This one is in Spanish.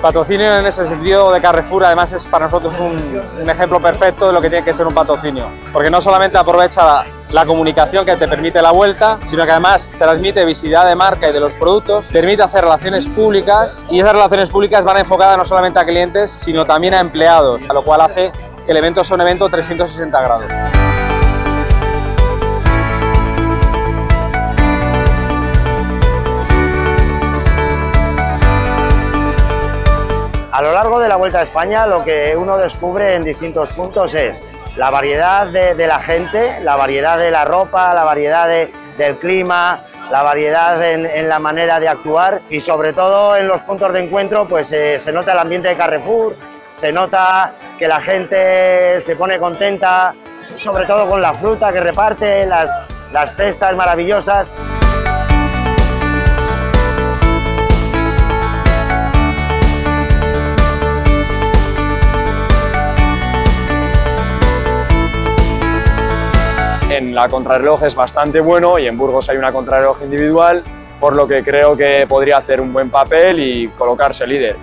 patrocinio en ese sentido de Carrefour además es para nosotros un, un ejemplo perfecto de lo que tiene que ser un patrocinio, porque no solamente aprovecha la, la comunicación que te permite la vuelta, sino que además transmite visibilidad de marca y de los productos, permite hacer relaciones públicas y esas relaciones públicas van enfocadas no solamente a clientes, sino también a empleados, a lo cual hace que el evento sea un evento 360 grados. A lo largo de la Vuelta a España lo que uno descubre en distintos puntos es la variedad de, la gente, la variedad de la ropa, la variedad de, del clima, la variedad en, en, la manera de actuar y sobre todo en los puntos de encuentro pues eh, se nota el ambiente de Carrefour, se nota que la gente se pone contenta, sobre todo con la fruta que reparte, las, las cestas maravillosas. En la contrarreloj es bastante bueno y en Burgos hay una contrarreloj individual, por lo que creo que podría hacer un buen papel y colocarse líder.